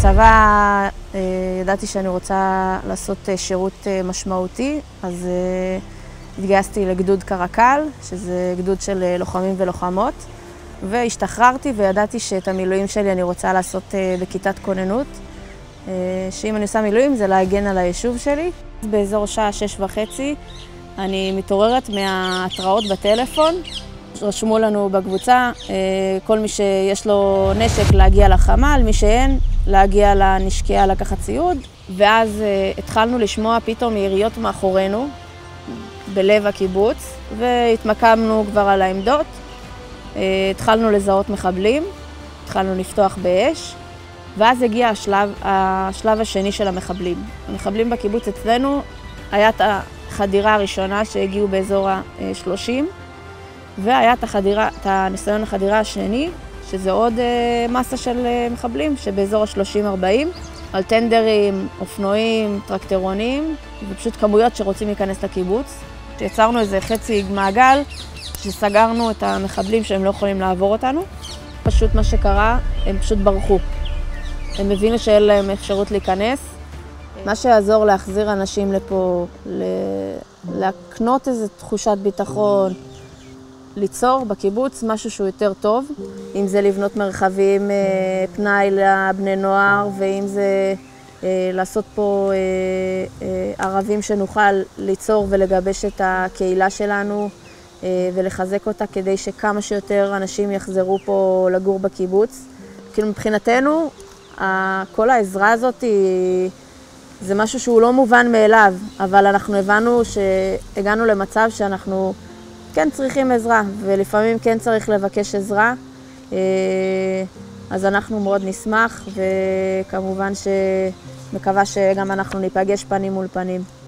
בצבא אה, ידעתי שאני רוצה לעשות אה, שירות אה, משמעותי, אז התגייסתי לגדוד קרקל, שזה גדוד של לוחמים ולוחמות, והשתחררתי וידעתי שאת המילואים שלי אני רוצה לעשות בכיתת כוננות, שאם אני עושה מילואים זה להגן על היישוב שלי. באזור שעה שש וחצי אני מתעוררת מההתראות בטלפון. רשמו לנו בקבוצה, כל מי שיש לו נשק להגיע לחמ"ל, מי שאין, להגיע לנשקייה לקחת ציוד, ואז uh, התחלנו לשמוע פתאום יריות מאחורינו, בלב הקיבוץ, והתמקמנו כבר על העמדות. Uh, התחלנו לזהות מחבלים, התחלנו לפתוח באש, ואז הגיע השלב, השלב השני של המחבלים. המחבלים בקיבוץ אצלנו, היה את החדירה הראשונה שהגיעו באזור ה-30, והיה את, החדירה, את הניסיון החדירה השני, שזה עוד אה, מסה של אה, מחבלים, שבאזור ה-30-40, על טנדרים, אופנועים, טרקטרונים, ופשוט כמויות שרוצים להיכנס לקיבוץ. יצרנו איזה חצי מעגל, שסגרנו את המחבלים שהם לא יכולים לעבור אותנו. פשוט מה שקרה, הם פשוט ברחו. הם הבינו שאין להם אפשרות להיכנס. מה שיעזור להחזיר אנשים לפה, להקנות איזו תחושת ביטחון, ליצור בקיבוץ משהו שהוא יותר טוב, אם זה לבנות מרחבים אה, פנאי לבני נוער, ואם זה אה, לעשות פה אה, ערבים שנוכל ליצור ולגבש את הקהילה שלנו ולחזק אותה כדי שכמה שיותר אנשים יחזרו פה לגור בקיבוץ. כאילו מבחינתנו, כל העזרה הזאת היא... זה משהו שהוא לא מובן מאליו, אבל אנחנו הבנו שהגענו למצב שאנחנו כן צריכים עזרה, ולפעמים כן צריך לבקש עזרה. אה, אז אנחנו מאוד נשמח, וכמובן שמקווה שגם אנחנו ניפגש פנים מול פנים.